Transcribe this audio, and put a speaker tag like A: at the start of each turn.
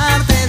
A: olvidarte.